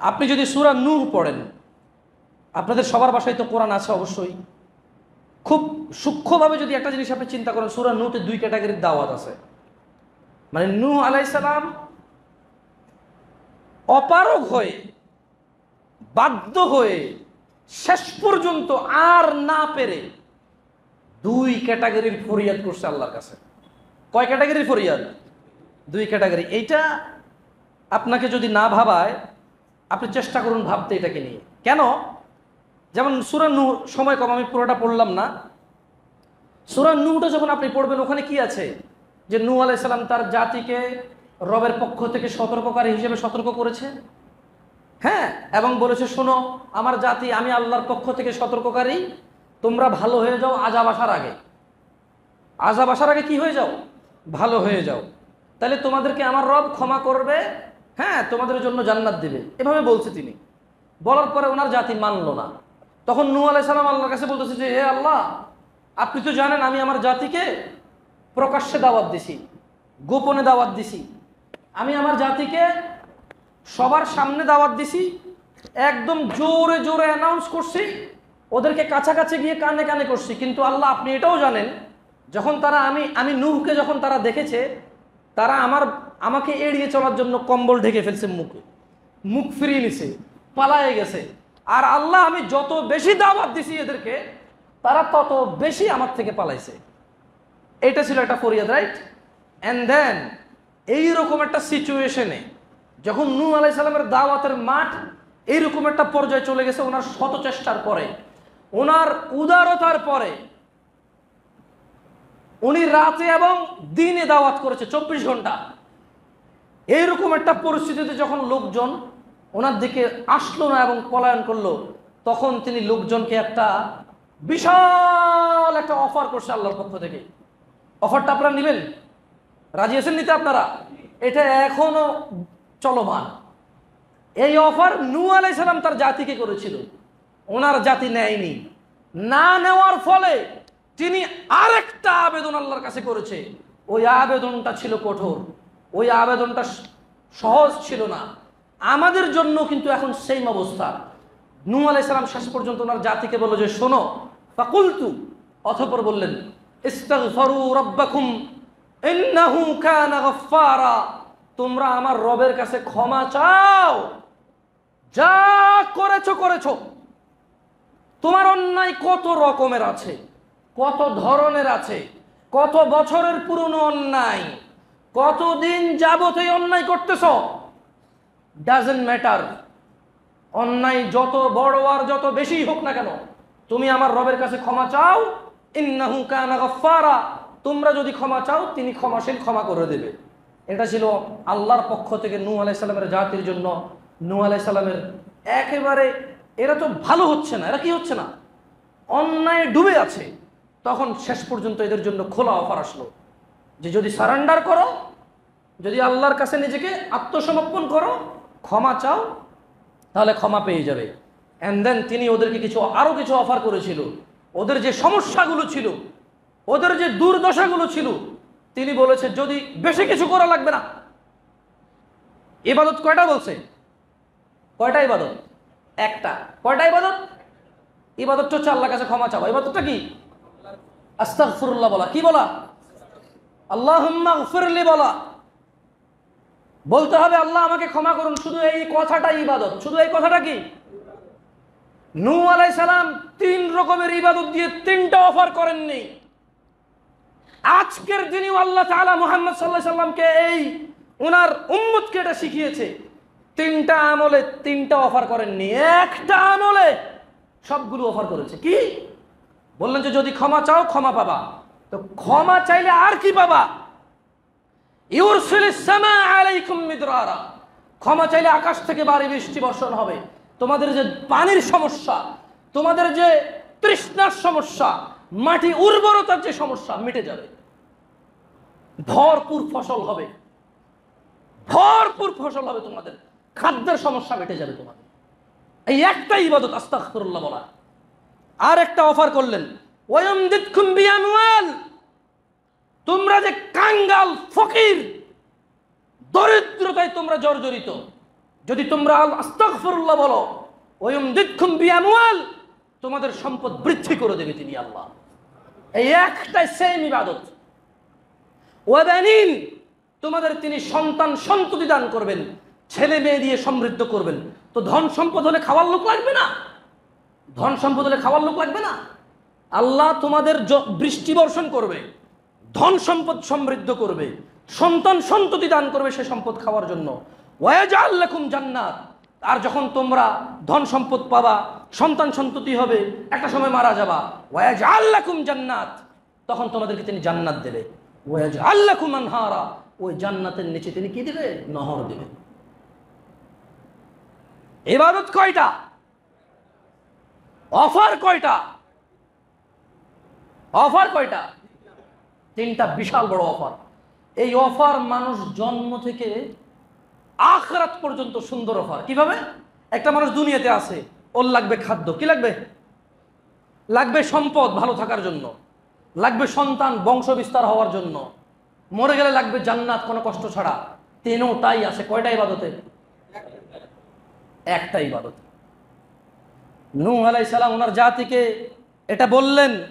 আপনি যদি সুরা নূর পড়েন, আপনাদের সবার বাসায় তো কোরআন আছে অবশ্যই। খুব সূক্ষ্মভাবে যদি একটা জিনিস আপনি চিন্তা করেন, সুরা নূতে দুই ক্যাটাগরির দাওয়াত আছে। মানে নূ আলাইসালাম অপারগ হয়ে, বাধ্য হয়ে, শেষ পর্যন্ত আর না পেরে দুই ক্যাটাগরির ফরিয়াদ করছে আল্লাহর কাছে। কয় ক্যাটাগরির ফরিয়াদ? দুই ক্যাটাগরি। এইটা আপনাকে যদি না ভাবায় আপনি চেষ্টা করুন ভাবতে এটাকে নিয়ে। কেন? যেমন সুরা নূর সময় কম, আমি পুরোটা পড়লাম না। সুরা নূরটা যখন আপনি পড়বেন, ওখানে কি আছে? যে নূ আলাইসাল্লাম তার জাতিকে রবের পক্ষ থেকে সতর্ককারী হিসেবে সতর্ক করেছে? হ্যাঁ এবং বলেছে, শোনো, আমার জাতি, আমি আল্লাহর পক্ষ থেকে সতর্ককারী। তোমরা ভালো হয়ে যাও, আজাব আসার আগে। আজাব আসার আগে কি হয়ে যাও? ভালো হয়ে যাও। তাহলে তোমাদেরকে আমার রব ক্ষমা করবে হ্যাঁ তোমাদের জন্য জান্নাত দিবে। এভাবে বলছে তিনি। বলার পরে ওনার জাতি মানলো না। তখন নূ আলাইসালাম আল্লাহর কাছে বলতেছে যে, হে আল্লাহ, আপনি তো জানেন আমি আমার জাতিকে প্রকাশ্যে দাওয়াত দিছি, গোপনে দাওয়াত দিছি। আমি আমার জাতিকে সবার সামনে দাওয়াত দিছি, একদম জোরে জোরে অ্যানাউন্স করছি, ওদেরকে কাছাকাছি গিয়ে কানে কানে করছি। কিন্তু আল্লাহ, আপনি এটাও জানেন, যখন তারা আমি আমি নূহকে যখন তারা দেখেছে, তারা আমার আমাকে এড়িয়ে চলার জন্য কম্বল ঢেকে ফেলছে মুখে। মুখ ফিরিয়ে নিছে, পালায়ে গেছে। আর আল্লাহ, আমি যত বেশি দাওয়াত দিছি এদেরকে, তারা তত বেশি আমার থেকে পালাইছে। এটা ছিল একটা ফরিয়াদ রাইট অ্যান্ড দেন এইরকম একটা সিচুয়েশনে যখন নূ আলাই সালামের দাওয়াতের মাঠ এইরকম একটা পর্যায়ে চলে গেছে, ওনার শত চেষ্টার পরে। ওনার উদারতার পরে, উনি রাতে এবং দিনে দাওয়াত করেছে চব্বিশ ঘণ্টা। এইরকম একটা পরিস্থিতিতে যখন লোকজন ওনার দিকে আসলো না এবং পলায়ন করল, তখন তিনি লোকজনকে একটা বিশাল একটা অফার করছে আল্লাহর পক্ষ থেকে। অফারটা আপনারা নেবেন? রাজি আছেন নিতে আপনারা? এটা এখনও চলমান। এই অফার নু আলাইসালাম তার জাতিকে করেছিল। ওনার জাতি নেয়নি। না নেওয়ার ফলে তিনি আরেকটা আবেদন আল্লাহর কাছে করেছে। ওই আবেদনটা ছিল কঠোর। ওই আবেদনটা সহজ ছিল না। আমাদের জন্য কিন্তু এখন সেম অবস্থা। নূ আলাইসালাম শেষ পর্যন্ত ওনার জাতিকে বলল যে, শোনো। ফাকুলতু অথপর বললেন তোমরা আমার রবের কাছে ক্ষমা চাও। যা করেছ করেছ। তোমার অন্যায় কত রকমের আছে, কত ধরনের আছে, কত বছরের পুরনো অন্যায়। কতদিন যাবত এই অন্যায় করতেছ? ডাজেন্ট ম্যাটার অন্যায় যত বড় আর যত বেশি হোক না কেন, তুমি আমার রবের কাছে ক্ষমা চাও। তোমরা যদি ক্ষমা চাও, তিনি ক্ষমাশীল ক্ষমা করে দেবে। এটা ছিল আল্লাহর পক্ষ থেকে নূ আলাইসাল্লামের জাতির জন্য। নূ আলাইসাল্লামের একেবারে, এরা তো ভালো হচ্ছে না, এরা কি হচ্ছে না? অন্যায় ডুবে আছে। তখন শেষ পর্যন্ত এদের জন্য খোলা অফার আসলো। যে যদি সারেন্ডার করো, যদি আল্লাহর কাছে নিজেকে আত্মসমর্পণ করো, ক্ষমা চাও, তাহলে ক্ষমা পেয়ে যাবে। অ্যান্ড দেন তিনি ওদেরকে কিছু আরও কিছু অফার করেছিল। ওদের যে সমস্যাগুলো ছিল, ওদের যে দুর্দশাগুলো ছিল, তিনি বলেছে, যদি বেশি কিছু করা লাগবে না। ইবাদত কয়টা বলছে? কয়টা ইবাদত? একটা। কয়টা ইবাদত? ইবাদতটা হচ্ছে আল্লাহর কাছে ক্ষমা চাওয়া। ইবাদতটা কি? আস্তাগফিরুল্লাহ বলা। কি বলা? আল্লাহুম্মা গফিরলি বলা। বলতে হবে, আল্লাহ আমাকে ক্ষমা করুন, শুধু এই কথাটা ইবাদত। শুধু এই কথাটা কি? নূ আলাই সালাম তিন রকমের ইবাদত দিয়ে তিনটা অফার করেননি। আজকের দিনেও আল্লাহ তাআলা মুহাম্মদ সাল্লাহ সাল্লামকে এই ওনার উম্মতকে এটা শিখিয়েছে। তিনটা আমলে তিনটা অফার করেননি। একটা আমলে সবগুলো অফার করেছে। কি? বললেন যে, যদি ক্ষমা চাও, ক্ষমা পাবা। তো ক্ষমা চাইলে আর কি পাবা? ক্ষমা চাইলে আকাশ থেকে বাড়ি বৃষ্টি বর্ষণ হবে। তোমাদের যে পানির সমস্যা, তোমাদের যে তৃষ্ণার সমস্যা, মাটি উর্বরতার যে সমস্যা মিটে যাবে। ভরপুর ফসল হবে। ভরপুর ফসল হবে তোমাদের। খাদ্যের সমস্যা মিটে যাবে তোমাদের। এই একটা ইবাদত, আস্তাগফিরুল্লাহ বলা। আর একটা অফার করলেন। তোমরা যে কাঙ্গাল, ফকির, দরিদ্রতায় তোমরা জর্জরিত, যদি তোমরা আস্তাগফিরুল্লাহ বলো ওয়ুম দিক্ষুম বিআমওয়াল, তোমাদের সম্পদ বৃদ্ধি করে দেবে তিনি আল্লাহ। এই একটাই সেম ইবাদত। ওয়াবানিন, তোমাদের তিনি সন্তান সন্ততি দান করবেন, ছেলে মেয়ে দিয়ে সমৃদ্ধ করবেন। তো ধন সম্পদ হলে খাওয়ার লোক লাগবে না? ধন সম্পদ হলে খাওয়ার লোক লাগবে না? আল্লাহ তোমাদের বৃষ্টি বর্ষণ করবে, ধন সম্পদ সমৃদ্ধ করবে, সন্তান সন্ততি দান করবে সে সম্পদ খাওয়ার জন্য। লাকুম জান্নাত। আর যখন তোমরা ধন সম্পদ পাবা, সন্তান সন্ততি হবে, একটা সময় মারা যাবা। ওয়াজ লাকুম জান্নাত। তখন তোমাদেরকে তিনি জান্নাত দেবে। ওয়াজ লাকুম আনহারা। ওই জান্নাতের নিচে তিনি কি দেবে? নহর দেবে। এবারত কয়টা? অফার কয়টা? অফার কয়টা? তিনটা বিশাল বড় অফার। এই অফার মানুষ জন্ম থেকে আখরাত পর্যন্ত সুন্দর অফার। কীভাবে? একটা মানুষ দুনিয়াতে আছে, ওর লাগবে খাদ্য। কি লাগবে? লাগবে সম্পদ ভালো থাকার জন্য। লাগবে সন্তান বংশ বিস্তার হওয়ার জন্য। মরে গেলে লাগবে জান্নাত, কোনো কষ্ট ছাড়া। তিনও তাই আছে। কয়টা ইবাদতে? একটা ইবাদত। নূহ আলাইসালাম ওনার জাতিকে এটা বললেন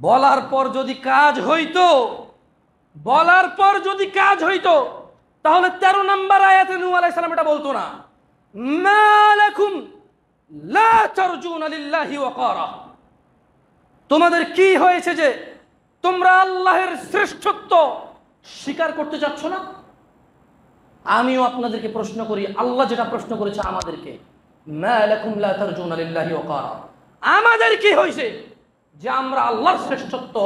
বলার পর যদি কাজ হইতো, বলার পর যদি কাজ হইতো, তাহলে তেরো নম্বর আয়াতে নূহ আলাইসালাম এটা বলতো না। লা তোমাদের কি হয়েছে যে তোমরা আল্লাহের শ্রেষ্ঠত্ব স্বীকার করতে চাচ্ছ না? আমিও আপনাদেরকে প্রশ্ন করি, আল্লাহ যেটা প্রশ্ন করেছে আমাদেরকে আমাদের কি হয়েছে? যে আমরা আল্লাহর শ্রেষ্ঠত্ব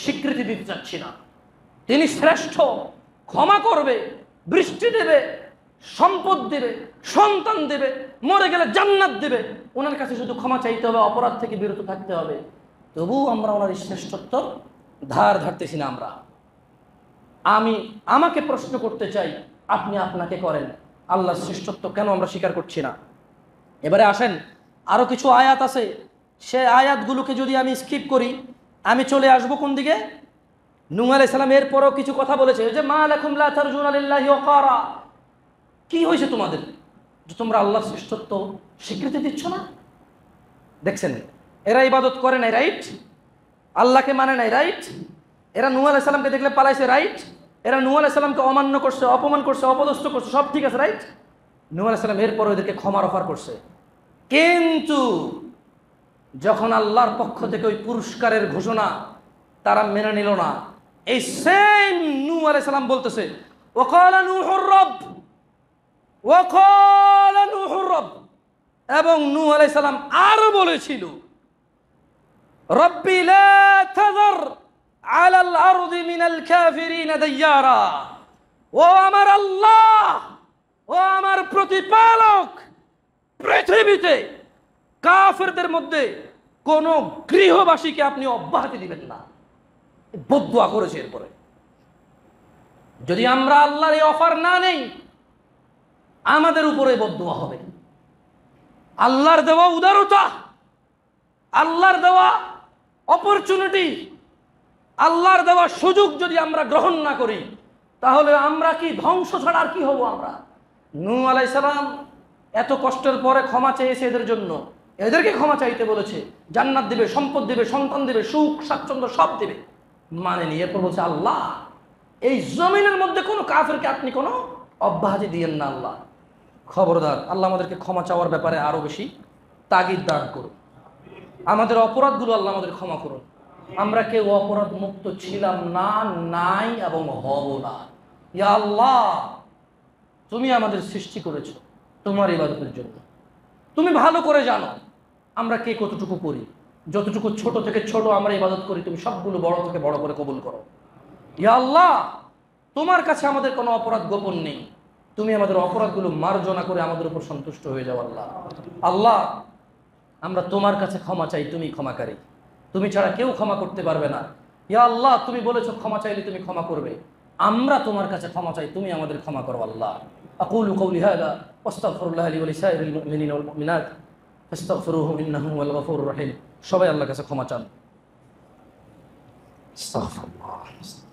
স্বীকৃতি দিতে চাচ্ছি না। তিনি শ্রেষ্ঠ, ক্ষমা করবে, বৃষ্টি দেবে, সম্পদ দেবে, সন্তান দেবে, মরে গেলে জান্নাত দেবে। ওনার কাছে শুধু ক্ষমা চাইতে হবে, অপরাধ থেকে বিরত থাকতে হবে। তবুও আমরা ওনার শ্রেষ্ঠত্ব ধার ধারতেছি না আমরা। আমি আমাকে প্রশ্ন করতে চাই, আপনি আপনাকে করেন। আল্লাহর শ্রেষ্ঠত্ব কেন আমরা স্বীকার করছি না? এবারে আসেন আরও কিছু আয়াত আছে। সে আয়াতগুলোকে যদি আমি স্কিপ করি, আমি চলে আসব কোন দিকে? নুহ আলাই সালাম এরপরও কিছু কথা বলেছে, যে মা লাহি ওকারা কি হয়েছে তোমাদের? যে তোমরা আল্লাহর শ্রেষ্ঠত্ব স্বীকৃতি দিচ্ছ না? দেখছেন, এরা ইবাদত করে নাই রাইট আল্লাহকে মানে নাই রাইট এরা আলাই সালামকে দেখলে পালাইছে রাইট এরা আলাই সালামকে অমান্য করছে, অপমান করছে, অপদস্থ করছে, সব ঠিক আছে রাইট নুহ আলাই সালাম এরপর ওদেরকে ক্ষমার অফার করছে। কিন্তু যখন আল্লাহর পক্ষ থেকে ওই পুরস্কারের ঘোষণা তারা মেনে নিল না, এই সেম নু আলাইহিস সালাম বলতেছে এবং নু আলাইহিস সালাম আরও বলেছিল, রব্বি আলাল আরদি মিনাল কাফিরিন ও আমার আল্লাহ, ও আমার প্রতিপালক, পৃথিবীতে কাফেরদের মধ্যে কোন গৃহবাসীকে আপনি অব্যাহতি দিবেন না। বদুয়া করেছে এরপরে। যদি আমরা আল্লাহর এই অফার না নেই, আমাদের উপরে বদুয়া হবে। আল্লাহর দেওয়া উদারতা, আল্লাহর দেওয়া অপরচুনিটি আল্লাহর দেওয়া সুযোগ যদি আমরা গ্রহণ না করি, তাহলে আমরা কি ধ্বংস ছাড়া আর কি হব আমরা? নূ আলাইসালাম এত কষ্টের পরে ক্ষমা চেয়েছে এদের জন্য। এদেরকে ক্ষমা চাইতে বলেছে, জান্নাত দেবে, সম্পদ দেবে, সন্তান দেবে, সুখ, স্বাচ্ছন্দ্য সব দেবে। মানে নিয়ে এরপর বলছে, আল্লাহ, এই জমিনের মধ্যে কোনো কাফেরকে আপনি কোনো অব্যাহতি দিয়েন না আল্লাহ। খবরদার, আল্লাহ আমাদেরকে ক্ষমা চাওয়ার ব্যাপারে আরও বেশি তাগিদ দান করুন। আমাদের অপরাধগুলো আল্লাহ আমাদের ক্ষমা করুন। আমরা কেউ অপরাধ মুক্ত ছিলাম না, নাই এবং হব না। ইয়া আল্লাহ, তুমি আমাদের সৃষ্টি করেছ তোমার ইবাদতের জন্য। তুমি ভালো করে জানো আমরা কে কতটুকু করি? যতটুকু ছোট থেকে ছোট আমরা ইবাদত করি, তুমি সবগুলো বড় থেকে বড় করে কবুল করো। ইয়া আল্লাহ, তোমার কাছে আমাদের কোনো অপরাধ গোপন নেই। তুমি আমাদের অপরাধগুলো মার্জনা করে আমাদের উপর সন্তুষ্ট হয়ে যাও আল্লাহ। আল্লাহ, আমরা তোমার কাছে ক্ষমা চাই, তুমি ক্ষমাকারী। তুমি ছাড়া কেউ ক্ষমা করতে পারবে না। ইয়া আল্লাহ, তুমি বলেছ ক্ষমা চাইলে তুমি ক্ষমা করবে। আমরা তোমার কাছে ক্ষমা চাই, তুমি আমাদের ক্ষমা করো আল্লাহ। আকুল কৌলি হাদা ওস্তাফরুল্লাহ আলী সাহেব فاستغفروه إنه هو الغفور الرحيم. شو الله كسك خما استغفر الله.